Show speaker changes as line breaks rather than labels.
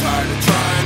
tired of trying.